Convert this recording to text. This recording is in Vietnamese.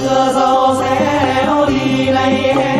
xưa dâu sẽ đi đây